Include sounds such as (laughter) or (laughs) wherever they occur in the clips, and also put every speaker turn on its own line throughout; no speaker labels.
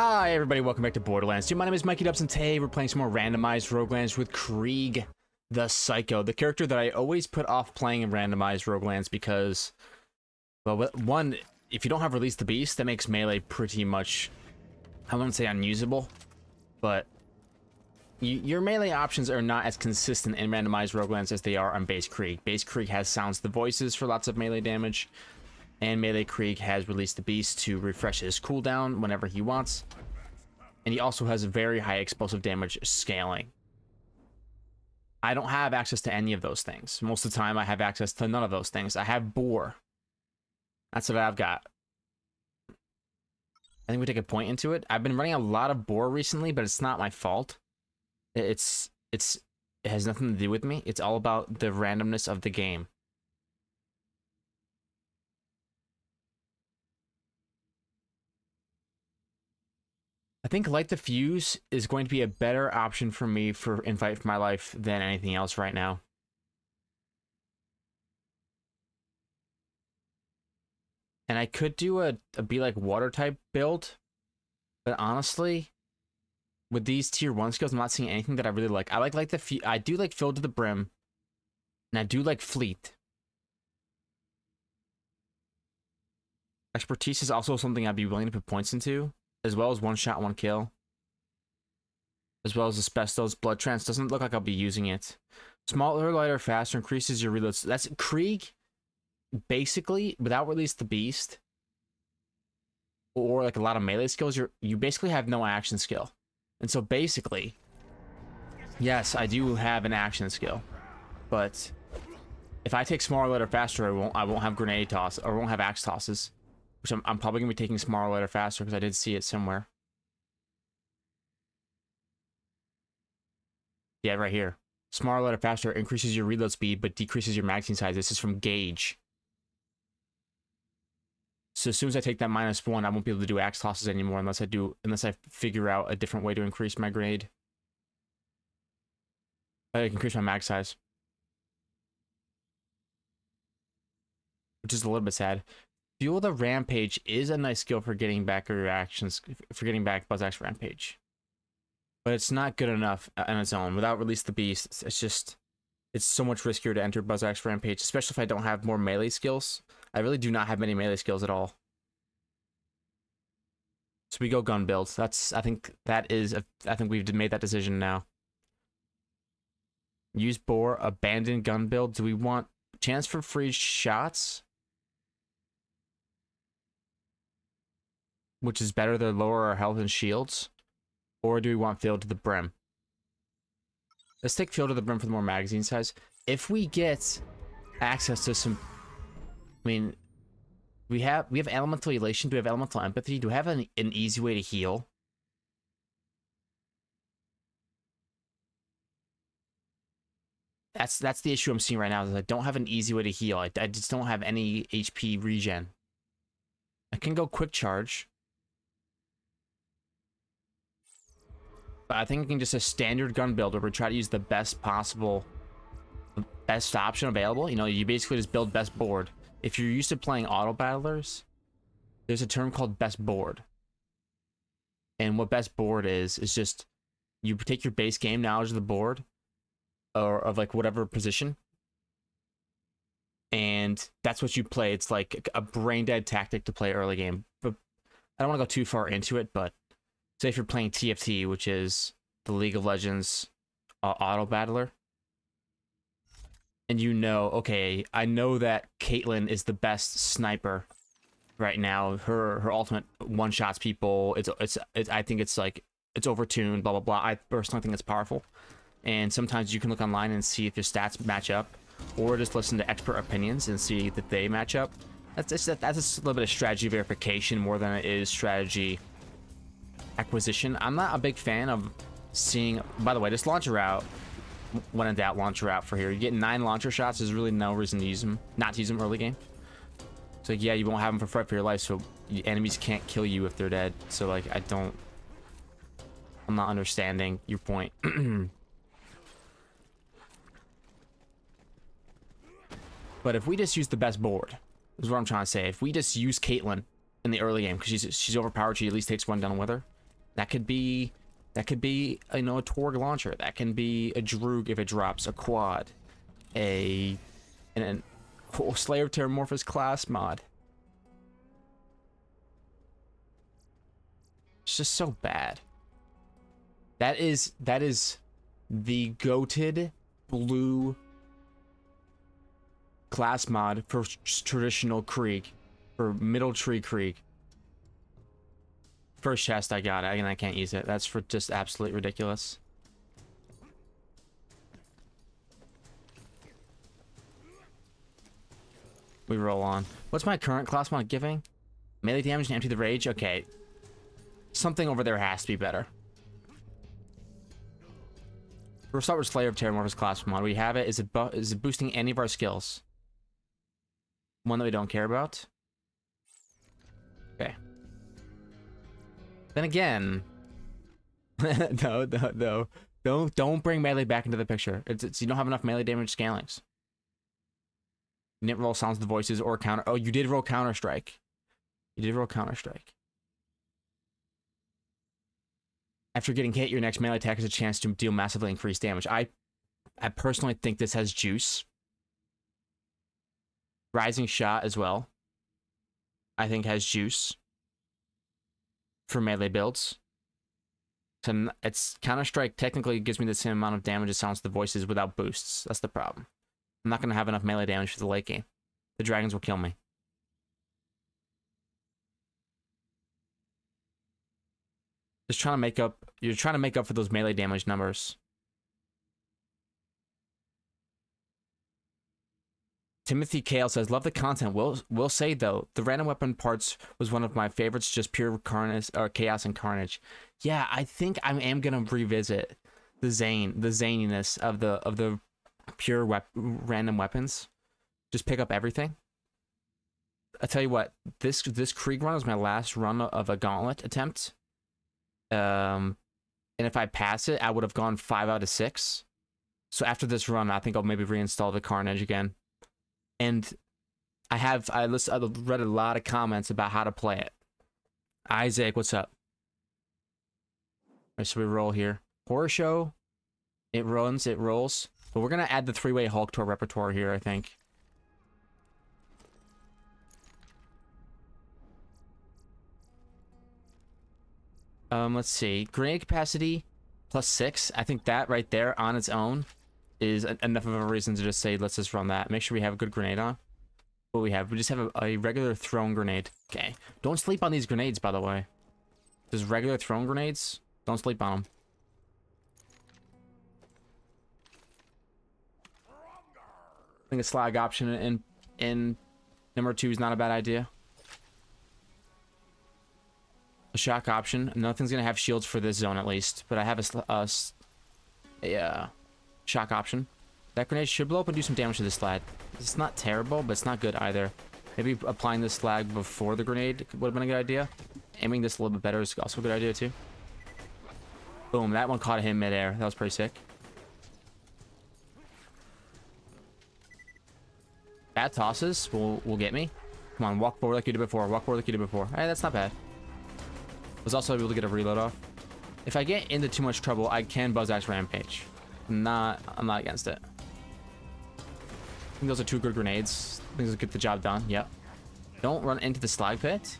Hi everybody, welcome back to Borderlands 2. My name is Mikey Dubs and today we're playing some more randomized Roguelands with Krieg the Psycho, the character that I always put off playing in randomized Roguelands because, well, one, if you don't have Release the Beast, that makes melee pretty much, I wouldn't say unusable, but you, your melee options are not as consistent in randomized Roguelands as they are on Base Krieg. Base Krieg has Silence the Voices for lots of melee damage, and Melee Krieg has released the Beast to refresh his cooldown whenever he wants. And he also has very high explosive damage scaling. I don't have access to any of those things. Most of the time, I have access to none of those things. I have Bore. That's what I've got. I think we take a point into it. I've been running a lot of Bore recently, but it's not my fault. It's it's it has nothing to do with me. It's all about the randomness of the game. I think Light the Fuse is going to be a better option for me for Invite for My Life than anything else right now. And I could do a, a be like water type build, but honestly, with these tier one skills, I'm not seeing anything that I really like. I like like the fuse, I do like Filled to the Brim, and I do like Fleet. Expertise is also something I'd be willing to put points into as well as one shot, one kill. As well as Asbestos, Blood Trance. Doesn't look like I'll be using it. Smaller, lighter, faster, increases your reloads. That's Krieg, basically, without Release the Beast, or like a lot of melee skills, you're, you basically have no action skill. And so basically, yes, I do have an action skill, but if I take smaller, lighter, faster, I won't, I won't have grenade toss, or won't have axe tosses. Which I'm, I'm probably going to be taking smaller lighter faster because I did see it somewhere. Yeah, right here. Smaller lighter faster increases your reload speed but decreases your magazine size. This is from Gaige. So as soon as I take that minus one, I won't be able to do axe tosses anymore unless I do unless I figure out a different way to increase my grade. I can increase my mag size. Which is a little bit sad. Fuel the Rampage is a nice skill for getting back reactions, for getting back Buzz Rampage. But it's not good enough uh, on its own. Without Release the Beast, it's just, it's so much riskier to enter Buzz Rampage, especially if I don't have more melee skills. I really do not have many melee skills at all. So we go gun builds. That's, I think that is, a, I think we've made that decision now. Use Bore, abandon gun build. Do we want chance for free shots? Which is better to lower our health and shields? Or do we want Filled to the Brim? Let's take Filled to the Brim for the more magazine size. If we get access to some... I mean, we have we have elemental elation. Do we have elemental empathy? Do we have an, an easy way to heal? That's that's the issue I'm seeing right now. Is I don't have an easy way to heal. I, I just don't have any HP regen. I can go quick charge. But I think I can just a standard gun builder we try to use the best possible, best option available. You know, you basically just build best board. If you're used to playing auto battlers, there's a term called best board. And what best board is, is just you take your base game knowledge of the board or of like whatever position. And that's what you play. It's like a brain dead tactic to play early game. But I don't want to go too far into it, but say if you're playing TFT, which is the League of Legends uh, auto battler, and you know, okay, I know that Caitlyn is the best sniper right now. Her her ultimate one shots people. It's, it's it's I think it's like it's overtuned. Blah blah blah. I personally think it's powerful, and sometimes you can look online and see if your stats match up, or just listen to expert opinions and see that they match up. That's just, that's a little bit of strategy verification more than it is strategy acquisition. I'm not a big fan of seeing... By the way, this launcher route, when in doubt, launcher route for here. You get nine launcher shots, there's really no reason to use them. Not to use them early game. So like yeah, you won't have them for fight for your life, so enemies can't kill you if they're dead. So like, I don't... I'm not understanding your point. (clears throat) but if we just use the best board, is what I'm trying to say. If we just use Caitlyn in the early game, because she's, she's overpowered, she at least takes one down with her That could be that could be you know a Torgue launcher. That can be a Droog if it drops a quad, a an, an oh, Slayer of Terramorphous class mod. It's just so bad. That is that is the goated blue class mod for traditional Krieg for middle tree Krieg. First chest I got and I can't use it. That's for just absolutely ridiculous. We roll on. What's my current class mod giving? Melee damage and empty the rage? Okay. Something over there has to be better. We'll start with Slayer of Terramorphous class mod. We have it. Is it, is it boosting any of our skills? One that we don't care about? Then again... no, no, no. Don't, don't bring melee back into the picture. It's, it's, you don't have enough melee damage scalings. Didn't roll silence the voices or counter... Oh, you did roll Counter-Strike. You did roll Counter-Strike. After getting hit, your next melee attack has a chance to deal massively increased damage. I, I personally think this has juice. Rising Shot as well. I think has juice for melee builds. So it's Counter Strike technically gives me the same amount of damage as silence the voices without boosts. That's the problem. I'm not gonna have enough melee damage for the late game. The dragons will kill me. Just trying to make up. You're trying to make up for those melee damage numbers. Timothy Kale says, "Love the content. Will will say though, the random weapon parts was one of my favorites. Just pure carnage or chaos and carnage. Yeah, I think I am gonna revisit the zane, the zaniness of the of the pure wep- random weapons. Just pick up everything. I tell you what, this this Krieg run was my last run of a gauntlet attempt, um, and if I pass it, I would have gone five out of six. So after this run, I think I'll maybe reinstall the Carnage again. And I have I listened, I read a lot of comments about how to play it. Isaac, what's up? All right, so we roll here. Horror show. It runs, it rolls. But we're gonna add the three-way Hulk to our repertoire here, I think. Um, let's see. Grenade capacity plus six. I think that right there on its own is enough of a reason to just say, let's just run that. Make sure we have a good grenade on. What we have? We just have a, a regular thrown grenade. Okay. Don't sleep on these grenades, by the way. Just regular thrown grenades. Don't sleep on them. I think a slag option in in number two is not a bad idea. A shock option. Nothing's gonna have shields for this zone at least, but I have a a, uh, shock option. That grenade should blow up and do some damage to this slag. It's not terrible, but it's not good either. Maybe applying this slag before the grenade would have been a good idea. Aiming this a little bit better is also a good idea too. Boom, that one caught him midair. That was pretty sick. Bad tosses will, will get me. Come on, walk forward like you did before. Walk forward like you did before. Hey, that's not bad. Was also able to get a reload off. If I get into too much trouble, I can Buzz Axe Rampage. Not, I'm not against it. I think those are two good grenades. I think those get the job done. Yep. Don't run into the slag pit.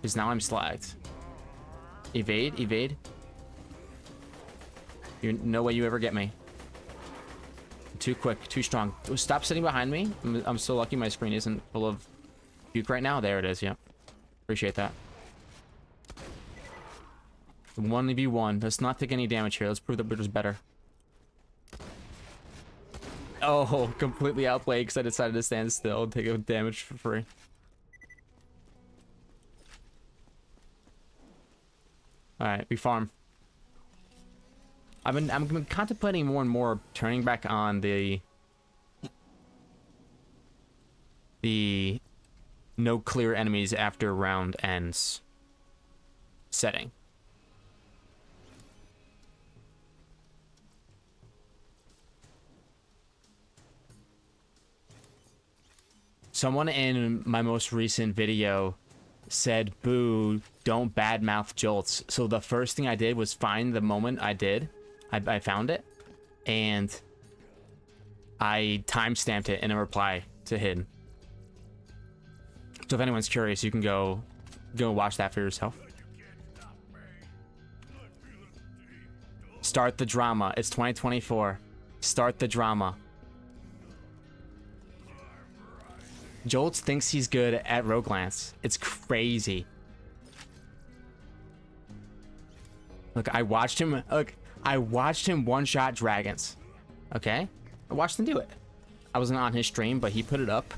Because now I'm slagged. Evade, evade. You no way you ever get me. Too quick, too strong. Stop sitting behind me. I'm, I'm so lucky my screen isn't full of puke right now. There it is, yep. Appreciate that. 1v1. Let's not take any damage here. Let's prove that Bitter's better. Oh, (laughs) completely outplayed because I decided to stand still and take damage for free. Alright, we farm. I've been I'm been contemplating more and more turning back on the the no clear enemies after round ends setting. Someone in my most recent video said, "Boo! Don't badmouth Joltz." So the first thing I did was find the moment I did. I, I found it, and I timestamped it in a reply to him. So if anyone's curious, you can go go watch that for yourself. Start the drama. It's 2024. Start the drama. Joltz thinks he's good at Roguelands. It's crazy. Look, I watched him. Look, I watched him one-shot dragons. Okay, I watched him do it. I wasn't on his stream, but he put it up.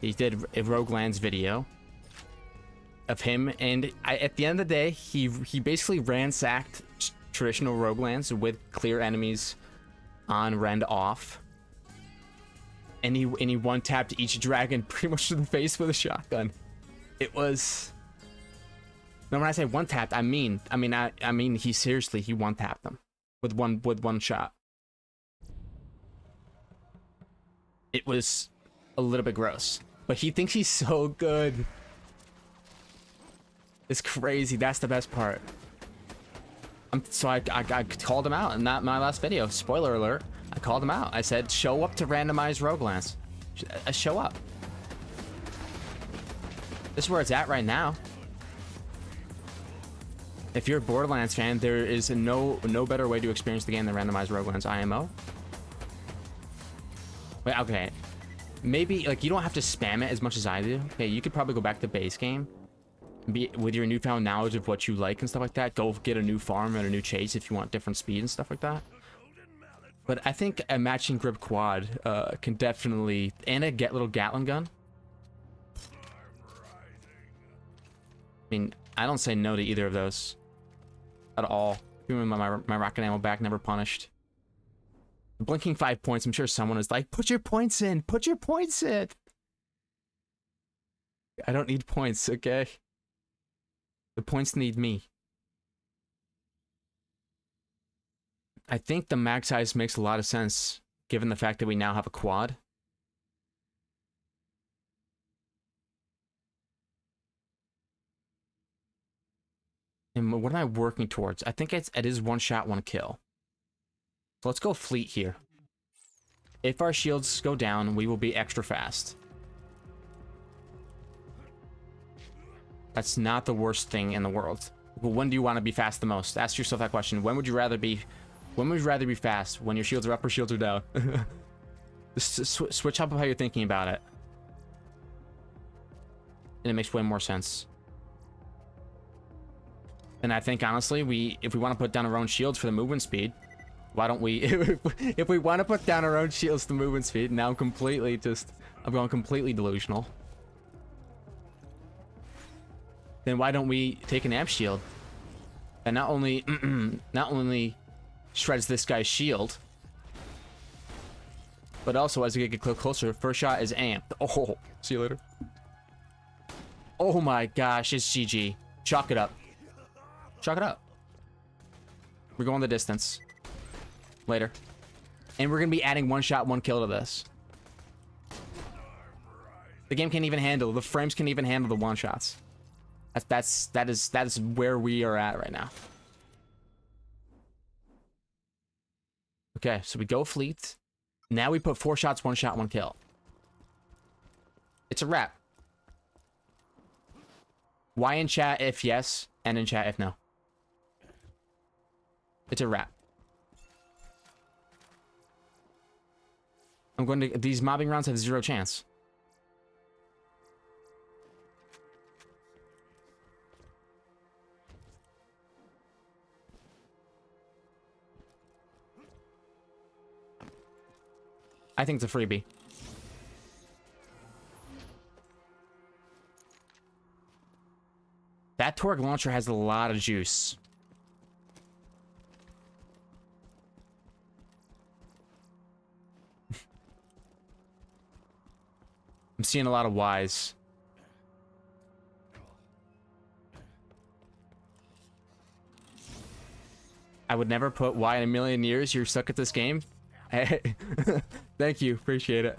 He did a Roguelands video of him, and I, at the end of the day, he he basically ransacked traditional Roguelands with clear enemies on rend off and he and he one tapped each dragon (laughs) pretty much to the face with a shotgun. It was. Now when I say one tapped, I mean I mean I I mean he seriously he one tapped them with one with one shot. It was a little bit gross, but he thinks he's so good. It's crazy. That's the best part. Um, so I, I, I called him out in that my last video. Spoiler alert. I called him out. I said, show up to randomized Roguelands. Uh, show up. This is where it's at right now. If you're a Borderlands fan, there is no no better way to experience the game than randomized Roguelands IMO. Wait, okay. Maybe, like, you don't have to spam it as much as I do. Okay, you could probably go back to base game. Be, with your newfound knowledge of what you like and stuff like that, go get a new farm and a new chase if you want different speed and stuff like that. But I think a matching grip quad uh, can definitely... And a get little Gatling gun. I mean, I don't say no to either of those. At all. Even my, my, my rocket ammo back never punished. Blinking five points, I'm sure someone is like, put your points in! Put your points in! I don't need points, okay? The points need me. I think the mag size makes a lot of sense given the fact that we now have a quad. And what am I working towards? I think it's it is one shot, one kill. So let's go fleet here. If our shields go down, we will be extra fast. That's not the worst thing in the world. But when do you want to be fast the most? Ask yourself that question. When would you rather be when would you rather be fast? When your shields are up or shields are down? (laughs) Sw switch up how you're thinking about it. And it makes way more sense. And I think, honestly, we if we want to put down our own shields for the movement speed, why don't we... (laughs) if we want to put down our own shields to movement speed, now I'm completely just... I'm going completely delusional. Then why don't we take an amp shield? And not only... (clears throat) not only shreds this guy's shield. But also, as we get closer, first shot is amped. (laughs) Oh, see you later. Oh my gosh, it's GG. Chalk it up. Chalk it up. We're going the distance. Later. And we're going to be adding one shot, one kill to this. The game can't even handle, the frames can't even handle the one shots. That's, that's, that is, that is where we are at right now. Okay, so we go fleet. Now we put four shots, one shot, one kill. It's a wrap. Why in chat if yes, and in chat if no. It's a wrap. I'm going to... These mobbing rounds have zero chance. I think it's a freebie. That Torgue launcher has a lot of juice. (laughs) I'm seeing a lot of Ys. I would never put Y in a million years. You're stuck at this game. Hey, (laughs) thank you. Appreciate it.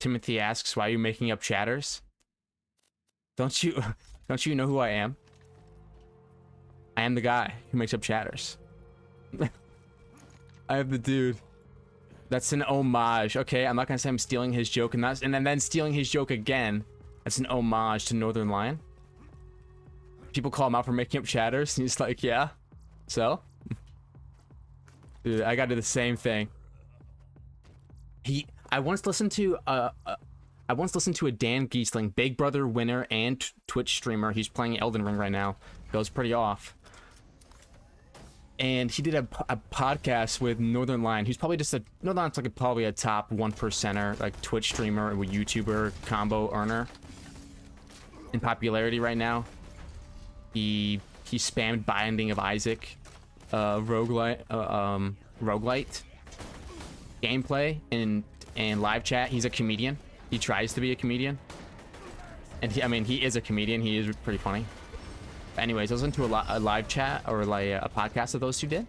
Timothy asks, why are you making up chatters? Don't you, (laughs) don't you know who I am? I am the guy who makes up chatters. (laughs) I am the dude. That's an homage. Okay, I'm not gonna say I'm stealing his joke and that's and then stealing his joke again. That's an homage to Northern Lion. People call him out for making up chatters, and he's like, yeah. So? Dude, I gotta do the same thing. He I once listened to uh, uh I once listened to a Dan Gheesling, Big Brother winner and Twitch streamer. He's playing Elden Ring right now. Goes pretty off and he did a, a podcast with Northern Lion. He's probably just a Northern Lion's like a, probably a top one percenter, like Twitch streamer YouTuber combo earner in popularity right now. He he spammed Binding of Isaac, uh, roguelite, uh, um, roguelite gameplay and and live chat. He's a comedian. He tries to be a comedian, and he, I mean he is a comedian. He is pretty funny. Anyways, I was into a, li a live chat or like a podcast that those two did.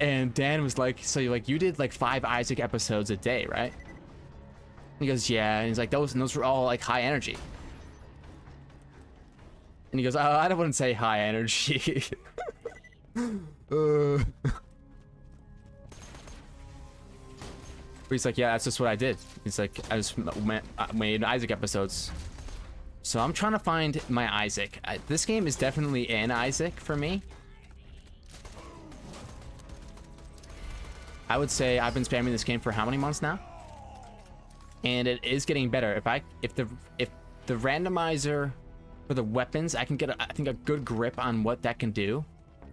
And Dan was like, so like you did like five Isaac episodes a day, right? He goes, yeah. And he's like, those those were all like high energy. And he goes, oh, I wouldn't want to say high energy. (laughs) uh. he's like, yeah, that's just what I did. He's like, I just made Isaac episodes. So I'm trying to find my Isaac. I, this game is definitely an Isaac for me. I would say I've been spamming this game for how many months now? And it is getting better. If I if the if the randomizer for the weapons, I can get a, I think a good grip on what that can do,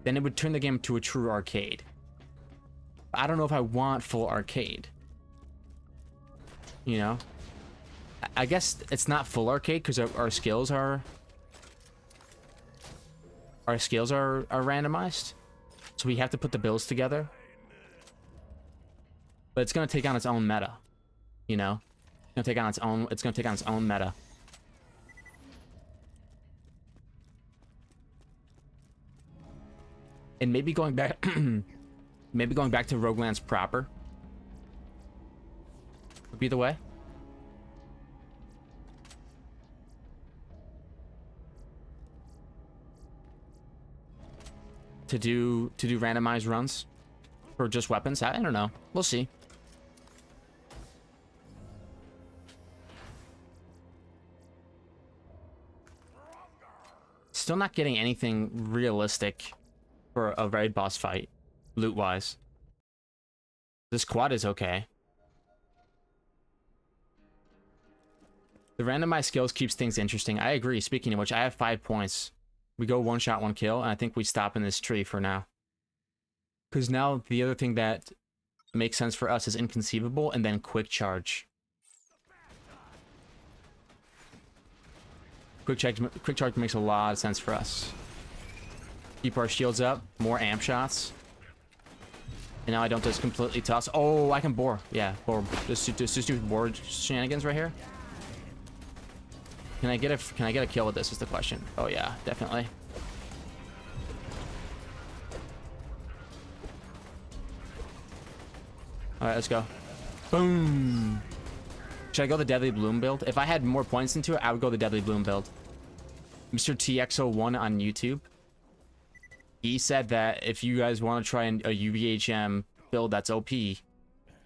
then it would turn the game to a true arcade. I don't know if I want full arcade. You know? I guess it's not full arcade because our, our, skills are our skills are are randomized, so we have to put the builds together. But it's gonna take on its own meta, you know. It's gonna take on its own. It's gonna take on its own meta. And maybe going back, (clears throat) maybe going back to Roguelands proper would be the way. to do to do randomized runs for just weapons. I, I don't know. We'll see. Still not getting anything realistic for a raid boss fight, loot-wise. This quad is okay. The randomized skills keeps things interesting. I agree. Speaking of which, I have five points. We go one shot, one kill, and I think we stop in this tree for now. Because now the other thing that makes sense for us is inconceivable and then quick charge. Quick charge, quick charge makes a lot of sense for us. Keep our shields up, more amp shots. And now I don't just completely toss. Oh, I can bore. Yeah, bore. Just, just, just do bore shenanigans right here. Can I get a can I get a kill with this is the question. Oh yeah, definitely. Alright, let's go. Boom. Should I go the Deadly Bloom build? If I had more points into it, I would go the Deadly Bloom build. Mr. TX01 on YouTube. He said that if you guys want to try a UVHM build that's OP,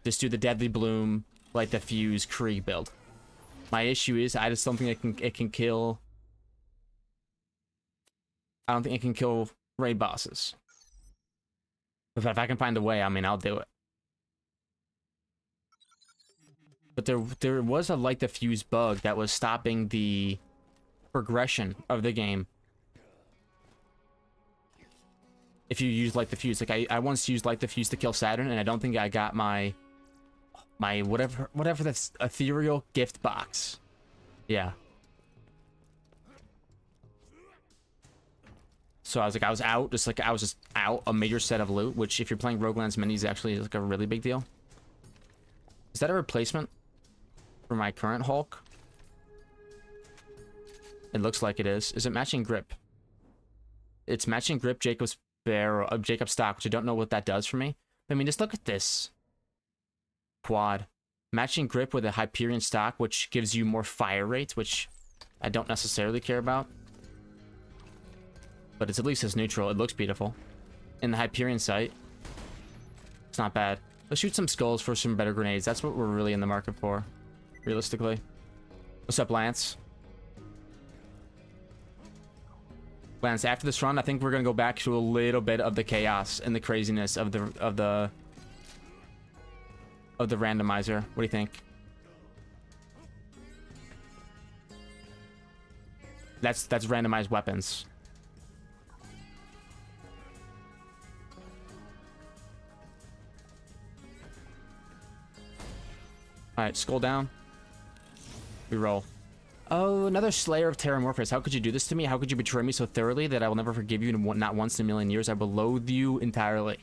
just do the Deadly Bloom, like the Fuse Krieg build. My issue is I just don't think it can it can kill. I don't think it can kill raid bosses. But if I can find a way, I mean, I'll do it. But there there was a light the fuse bug that was stopping the progression of the game. If you use light the fuse, like I, I once used light the fuse to kill Saturn, and I don't think I got my my whatever whatever that's ethereal gift box. Yeah. So I was like, I was out, just like I was just out a major set of loot, which if you're playing Roguelands actually is like a really big deal. Is that a replacement for my current Hulk? It looks like it is. Is it matching grip? It's matching grip Jakobs bear or uh, Jacob stock, which I don't know what that does for me. I mean, just look at this quad. Matching grip with a Hyperion stock, which gives you more fire rate, which I don't necessarily care about. But it's at least as neutral. It looks beautiful. In the Hyperion sight, it's not bad. Let's shoot some skulls for some better grenades. That's what we're really in the market for, realistically. What's up, Lance? Lance, after this run, I think we're gonna go back to a little bit of the chaos and the craziness of the of the of the randomizer. What do you think? That's that's randomized weapons. Alright, scroll down. We roll. Oh, another Slayer of Terramorphous. How could you do this to me? How could you betray me so thoroughly that I will never forgive you not once in a million years? I will loathe you entirely.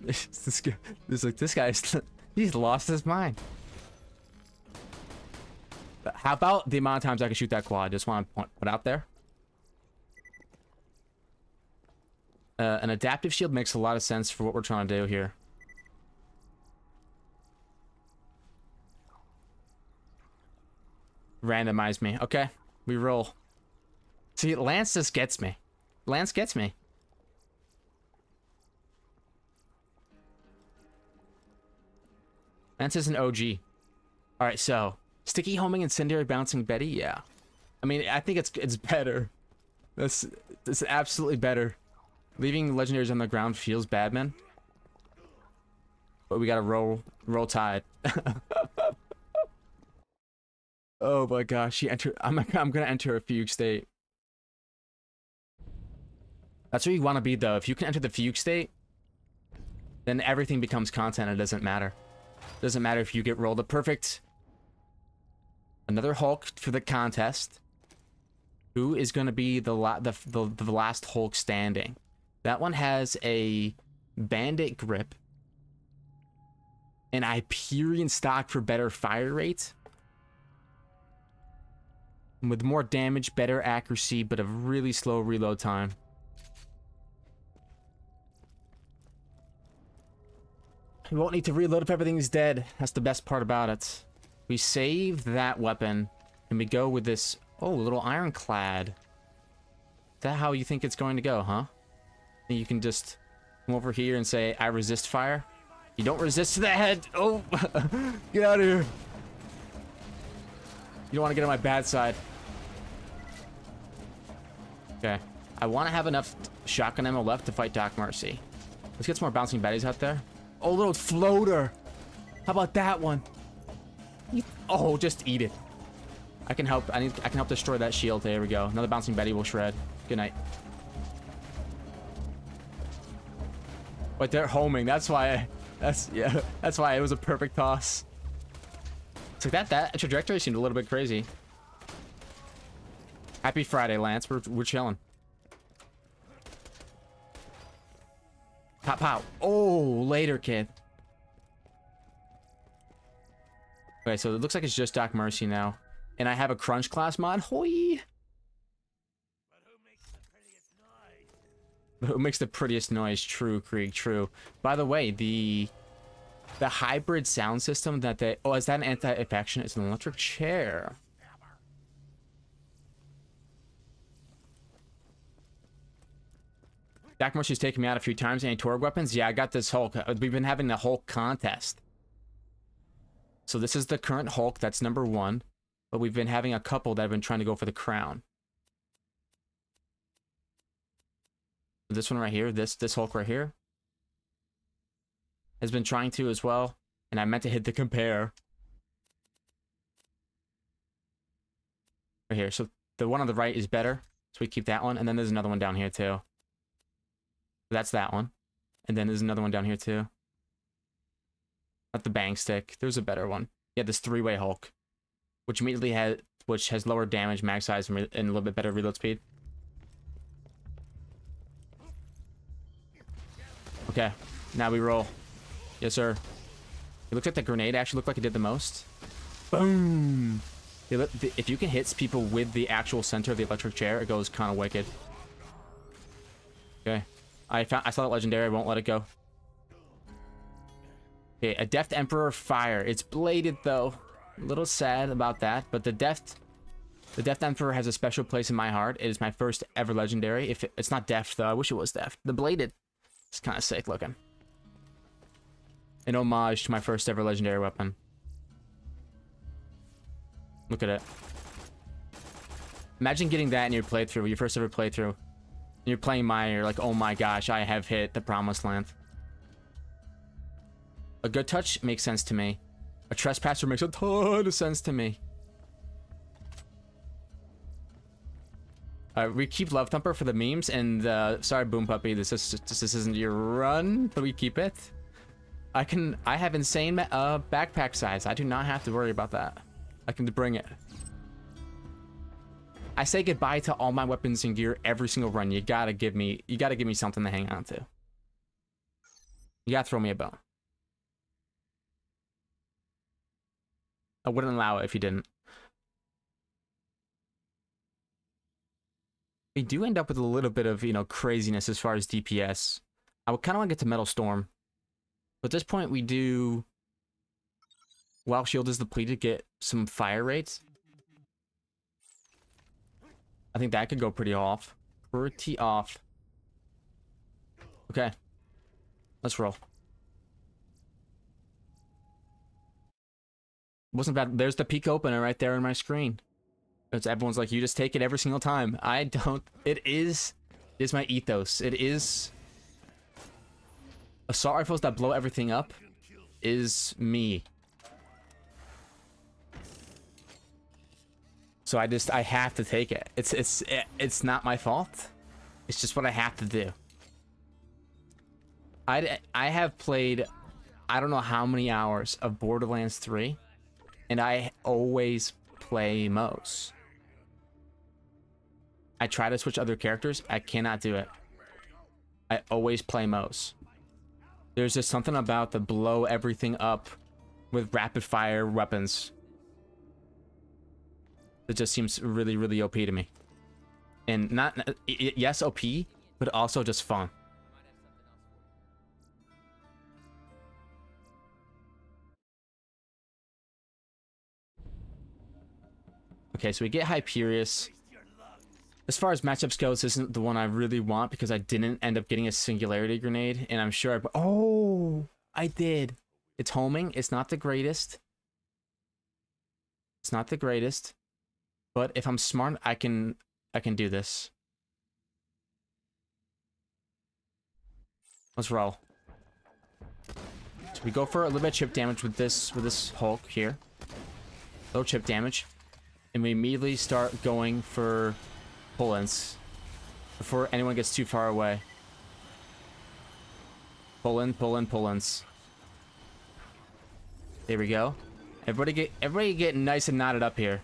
(laughs) this guy, this like this guy's (laughs) he's lost his mind. How about the amount of times I can shoot that quad? Just want to put out there. Uh, an adaptive shield makes a lot of sense for what we're trying to do here. Randomize me. Okay, we roll. See, Lance just gets me. Lance gets me. Lance is an OG. All right, so sticky homing incendiary bouncing Betty. Yeah, I mean, I think it's it's better. That's that's absolutely better. Leaving legendaries on the ground feels bad, man. But we gotta roll roll tide. (laughs) Oh my gosh, she entered. I'm (laughs) I'm gonna enter a fugue state. That's where you want to be though. If you can enter the fugue state, then everything becomes content. It doesn't matter. It doesn't matter if you get rolled a perfect. Another Hulk for the contest. Who is going to be the, the, the the last Hulk standing? That one has a Bandit grip, an Hyperion stock for better fire rate with more damage, better accuracy, but a really slow reload time. We won't need to reload if everything's dead. That's the best part about it. We save that weapon, and we go with this... Oh, little ironclad. Is that how you think it's going to go, huh? And you can just come over here and say, I resist fire. You don't resist to the head. Oh, (laughs) get out of here. You don't want to get on my bad side. Okay. I want to have enough shotgun ammo left to fight Doc Mercy. Let's get some more bouncing baddies out there. Oh, little floater. How about that one? Oh, just eat it. I can help. I need. I can help destroy that shield. There we go. Another bouncing Betty will shred. Good night. But they're homing. That's why. I, that's yeah. (laughs) That's why it was a perfect toss. So that that trajectory seemed a little bit crazy. Happy Friday, Lance. We're, we're chilling. Pop, pop. Oh, later, kid. Okay, so it looks like it's just Doc Mercy now. And I have a Crunch class mod. Hoi! But who makes the prettiest noise? True, Krieg, true. By the way, the the hybrid sound system that they... Oh, is that an anti-evacuation? It's an electric chair. Mercy's taken me out a few times. Any Torgue weapons? Yeah, I got this Hulk. Uh, we've been having the Hulk contest. So this is the current Hulk. That's number one. But we've been having a couple that have been trying to go for the crown. This one right here, this this Hulk right here, has been trying to as well. And I meant to hit the compare. Right here. So the one on the right is better. So we keep that one. And then there's another one down here too. That's that one. And then there's another one down here too. Not the bang stick. There's a better one. Yeah, this three-way Hulk, which immediately has which has lower damage, max size, and, and a little bit better reload speed. Okay, now we roll. Yes, sir. It looks like the grenade actually looked like it did the most. Boom! If you can hit people with the actual center of the electric chair, it goes kind of wicked. Okay. I found I saw that legendary. I won't let it go. Okay, a Deft Emperor Fire. It's bladed though. A little sad about that, but the Deft the Deft Emperor has a special place in my heart. It is my first ever legendary. If it, it's not Deft though, I wish it was Deft. The bladed. It's kind of sick looking. An homage to my first ever legendary weapon. Look at it. Imagine getting that in your playthrough, your first ever playthrough. You're playing mine, you're like, oh my gosh, I have hit the promised land. A good touch makes sense to me. A trespasser makes a ton of sense to me. Uh, we keep Love Thumper for the memes, and uh, sorry, Boom Puppy, this is this, this isn't your run, but we keep it. I can, I have insane uh, backpack size. I do not have to worry about that. I can bring it. I say goodbye to all my weapons and gear every single run. You gotta give me, you gotta give me something to hang on to. You gotta throw me a bone. I wouldn't allow it if you didn't. We do end up with a little bit of, you know, craziness as far as DPS. I would kind of want to get to Metal Storm. But at this point, we do... While Shield is depleted, get some fire rates. I think that could go pretty off. Pretty off. Okay. Let's roll. Wasn't bad. There's the peak opener right there on my screen. It's everyone's like, you just take it every single time. I don't. It is. It is my ethos. It is. Assault rifles that blow everything up is me. So I just I have to take it. It's it's it's not my fault. It's just what I have to do. I I have played I don't know how many hours of Borderlands 3 and I always play Moze. I try to switch other characters. I cannot do it. I always play Moze. There's just something about the blow everything up with rapid fire weapons. It just seems really, really OP to me. And not, yes, OP, but also just fun. Okay, so we get Hyperius. As far as matchups go, this isn't the one I really want because I didn't end up getting a Singularity Grenade, and I'm sure I... Oh! I did! It's homing. It's not the greatest. It's not the greatest. But if I'm smart, I can... I can do this. Let's roll. So we go for a little bit of chip damage with this with this Hulk here. Low chip damage and we immediately start going for pull-ins before anyone gets too far away. Pull in, pull in, pull-ins. There we go. Everybody get everybody get nice and knotted up here.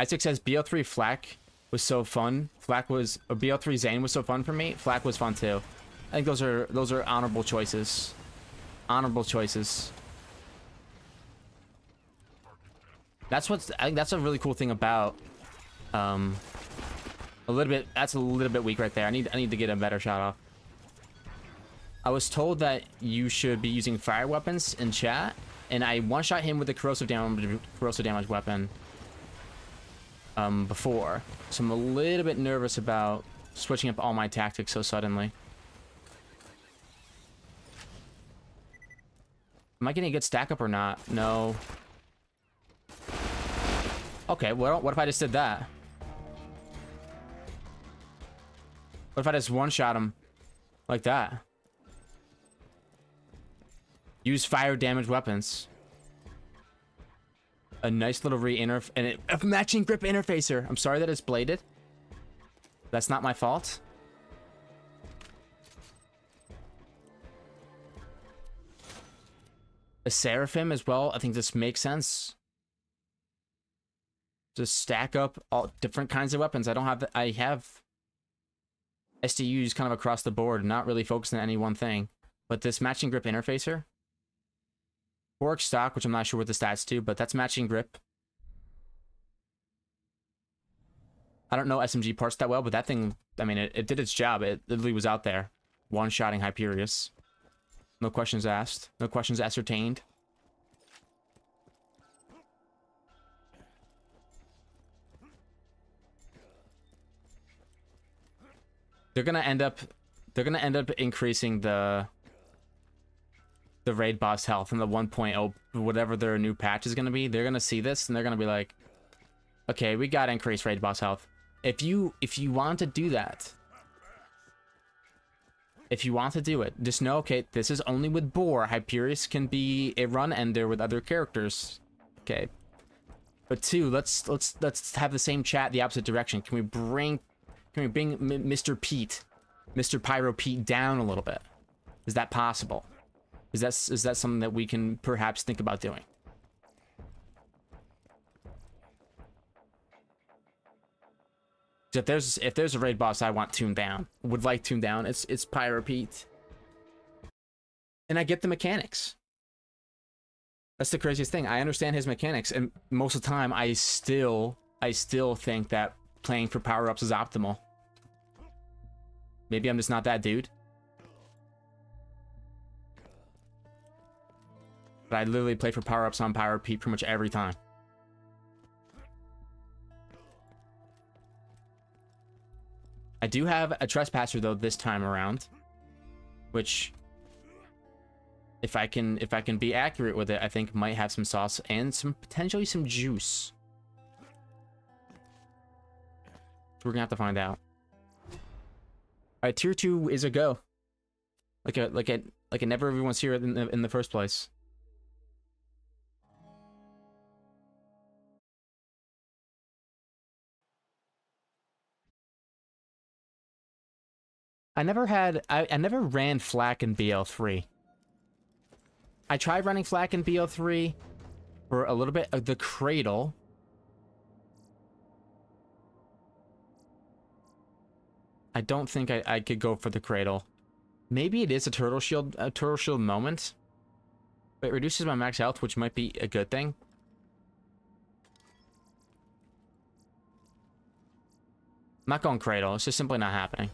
Isaac says BO3 Flak was so fun. Flak was or BO3 Zane was so fun for me. Flak was fun too. I think those are those are honorable choices. Honorable choices. That's what's I think that's a really cool thing about um a little bit that's a little bit weak right there. I need I need to get a better shot off. I was told that you should be using fire weapons in chat, and I one-shot him with a corrosive damage corrosive damage weapon um before. So I'm a little bit nervous about switching up all my tactics so suddenly. Am I getting a good stack up or not? No. Okay, well, what if I just did that? What if I just one-shot him like that? Use fire damage weapons. A nice little re-interf- and it, a matching grip interfacer. I'm sorry that it's bladed. That's not my fault. A Seraphim as well. I think this makes sense to stack up all different kinds of weapons. I don't have, I have STUs kind of across the board, not really focusing on any one thing. But this matching grip interfacer, Pork stock, which I'm not sure what the stats do, but that's matching grip. I don't know SMG parts that well, but that thing, I mean, it, it did its job. It literally was out there, one-shotting Hyperius. No questions asked. No questions ascertained. They're gonna end up they're gonna end up increasing the the raid boss health and the 1.0 whatever their new patch is gonna be. They're gonna see this and they're gonna be like, okay, we gotta increase raid boss health. If you if you want to do that, if you want to do it, just know, okay, this is only with Bore. Hyperius can be a run ender with other characters. Okay. But two, let's let's let's have the same chat the opposite direction. Can we bring can we bring M Mr. Pete, Mr. Pyro Pete down a little bit? Is that possible? Is that is that something that we can perhaps think about doing? If there's if there's a raid boss I want tuned down, would like tuned down, it's it's Pyro Pete. And I get the mechanics. That's the craziest thing. I understand his mechanics, and most of the time I still I still think that playing for power-ups is optimal. Maybe I'm just not that dude. But I literally play for power-ups on Pyro Pete pretty much every time. I do have a trespasser though this time around, which if I can if I can be accurate with it, I think might have some sauce and some potentially some juice. We're gonna have to find out. All right, tier two is a go. Like a like a like a never everyone's here in the in the first place. I never had, I, I never ran Flak in BL3. I tried running Flak in BL3 for a little bit of the Cradle. I don't think I, I could go for the Cradle. Maybe it is a Turtle Shield, a Turtle Shield moment. But it reduces my max health, which might be a good thing. I'm not going Cradle, it's just simply not happening.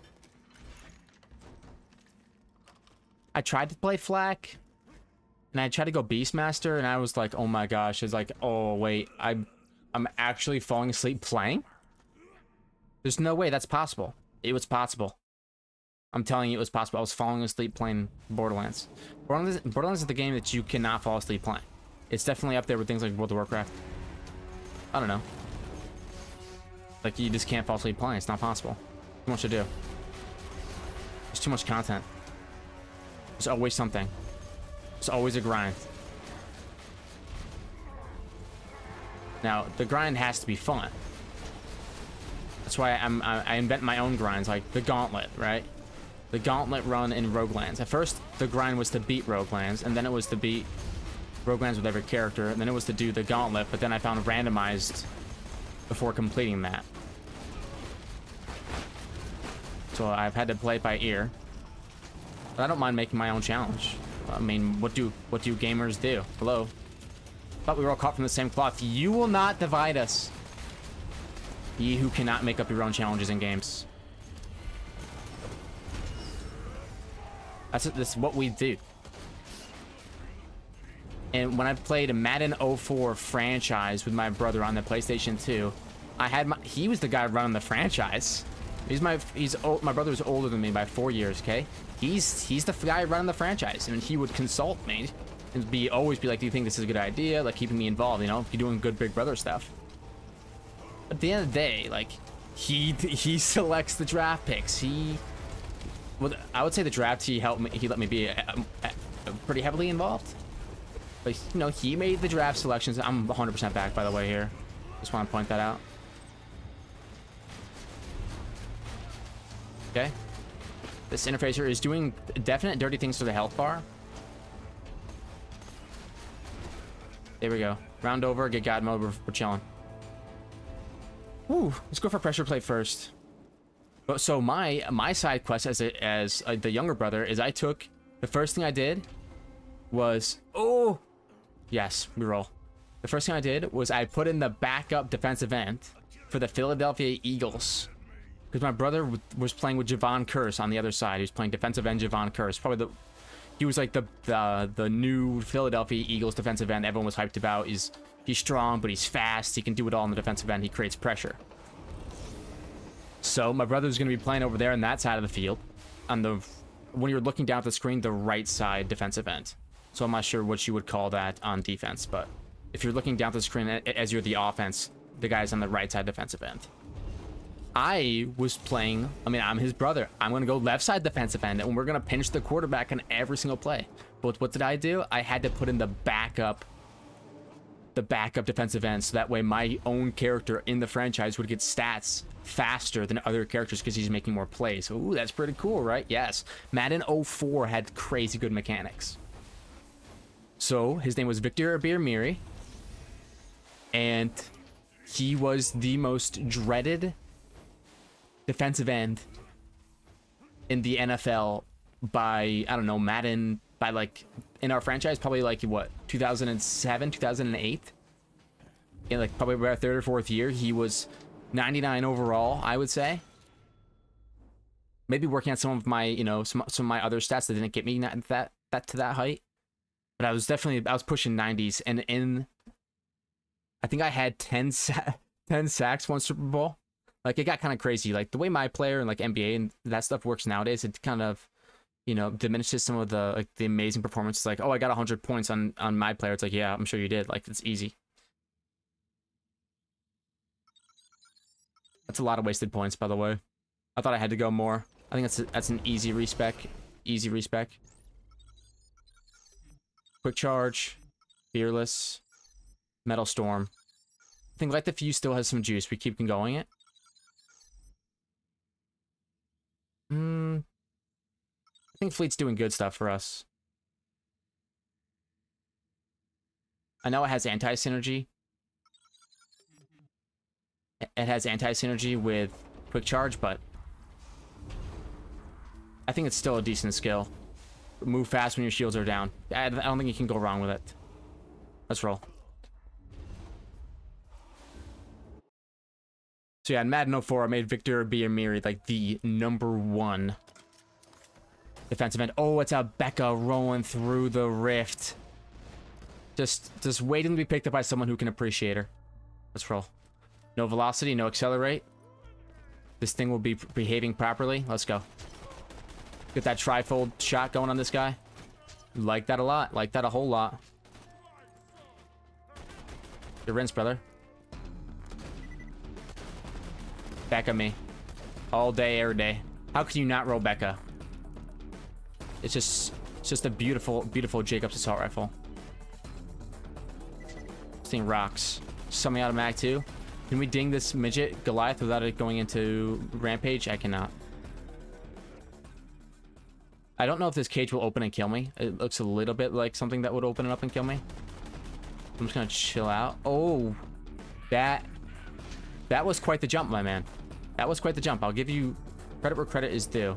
I tried to play Flak, and I tried to go Beastmaster, and I was like, oh my gosh, it's like, oh wait, I'm, I'm actually falling asleep playing? There's no way that's possible. It was possible. I'm telling you it was possible. I was falling asleep playing Borderlands. Borderlands, Borderlands is the game that you cannot fall asleep playing. It's definitely up there with things like World of Warcraft. I don't know. Like, you just can't fall asleep playing. It's not possible. Too much to do. There's too much content. There's always something. There's always a grind. Now, the grind has to be fun. That's why I'm, I invent my own grinds, like the Gauntlet, right? The Gauntlet run in Roguelands. At first, the grind was to beat Roguelands, and then it was to beat Roguelands with every character, and then it was to do the Gauntlet, but then I found randomized before completing that. So I've had to play it by ear. But I don't mind making my own challenge. I mean, what do what do gamers do? Hello? Thought we were all caught from the same cloth. You will not divide us. Ye who cannot make up your own challenges in games. That's, that's what we do. And when I played a Madden 04 franchise with my brother on the PlayStation 2, I had my, he was the guy running the franchise. He's my, he's, my brother's older than me by four years, okay? He's he's the guy running the franchise, and he would consult me and be always be like, "Do you think this is a good idea?" Like keeping me involved, you know, you're doing good Big Brother stuff. At the end of the day, like he he (laughs) selects the draft picks. He, well, I would say the draft he helped me. He let me be a, a, a pretty heavily involved. But you know, he made the draft selections. I'm 100% back, by the way. Here, just want to point that out. Okay. This interfacer is doing definite dirty things to the health bar. There we go. Round over, get God mode, we're, we're chilling. Ooh, let's go for pressure plate first. But so my my side quest as a, as a, the younger brother is I took the first thing I did was oh yes we roll. The first thing I did was I put in the backup defensive end for the Philadelphia Eagles because my brother was playing with Jevon Kearse on the other side. He was playing defensive end Jevon Kearse. Probably the he was like the the the new Philadelphia Eagles defensive end everyone was hyped about. He's he's strong, but he's fast. He can do it all on the defensive end. He creates pressure. So my brother's going to be playing over there on that side of the field, on the when you're looking down at the screen, the right side defensive end. So I'm not sure what you would call that on defense, but if you're looking down at the screen as you're the offense, the guy's on the right side defensive end. I was playing, I mean, I'm his brother. I'm going to go left side defensive end, and we're going to pinch the quarterback on every single play. But what did I do? I had to put in the backup, the backup defensive end, so that way my own character in the franchise would get stats faster than other characters because he's making more plays. Ooh, that's pretty cool, right? Yes. Madden 04 had crazy good mechanics. So, his name was Victor Abiamiri, and he was the most dreaded defensive end in the NFL by I don't know Madden by like in our franchise probably like what 2007 2008 in like probably about third or fourth year he was 99 overall I would say. Maybe working on some of my you know some some of my other stats that didn't get me that that, that to that height. But I was definitely I was pushing 90s and in I think I had 10 sa (laughs) 10 sacks one Super Bowl like it got kind of crazy. Like the way my player and like NBA and that stuff works nowadays, it kind of you know diminishes some of the like the amazing performances. Like oh, I got 100 points on on my player. It's like yeah, I'm sure you did. Like it's easy. That's a lot of wasted points, by the way. I thought I had to go more. I think that's a, that's an easy respec. Easy respec. Quick charge. Fearless. Metal storm. I think Light the Fuse still has some juice. We keep going it. I think Fleet's doing good stuff for us. I know it has anti-synergy. It has anti-synergy with quick charge, but I think it's still a decent skill. Move fast when your shields are down. I don't think you can go wrong with it. Let's roll. So yeah, in Madden 04, I made Victor Abiamiri like the number one defensive end. Oh, it's a Bekah rolling through the rift. Just, just waiting to be picked up by someone who can appreciate her. Let's roll. No velocity, no accelerate. This thing will be behaving properly. Let's go. Get that trifold shot going on this guy. Like that a lot. Like that a whole lot. Your rinse, brother. Bekah me. All day, every day. How can you not roll Bekah? It's just, it's just a beautiful, beautiful Jakobs assault rifle. This thing rocks. Semi-automatic too. Can we ding this midget Goliath without it going into rampage? I cannot. I don't know if this cage will open and kill me. It looks a little bit like something that would open it up and kill me. I'm just gonna chill out. Oh, that that was quite the jump, my man. That was quite the jump. I'll give you credit where credit is due.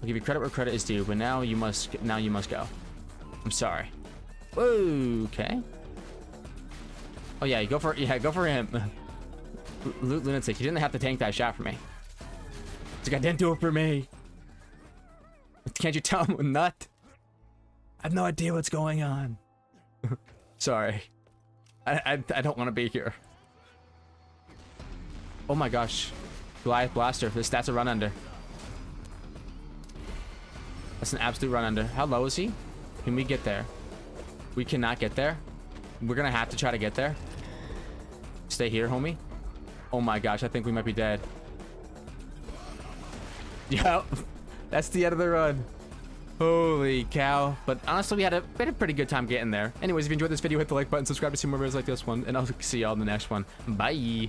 I'll give you credit where credit is due, but now you must now you must go. I'm sorry. Okay. Oh yeah, you go for yeah, go for him. (laughs) Loot lunatic. He didn't have to tank that shot for me. It's like I didn't do it for me. Can't you tell I'm (laughs) nut? I have no idea what's going on. (laughs) Sorry. I, I, I don't want to be here. Oh my gosh. Goliath Blaster. This stats a run under. That's an absolute run under. How low is he? Can we get there? We cannot get there. We're gonna have to try to get there. Stay here, homie. Oh my gosh, I think we might be dead. (laughs) Yep. That's the end of the run. Holy cow. But honestly, we had, a, we had a pretty good time getting there. Anyways, if you enjoyed this video, hit the like button, subscribe to see more videos like this one, and I'll see y'all in the next one. Bye.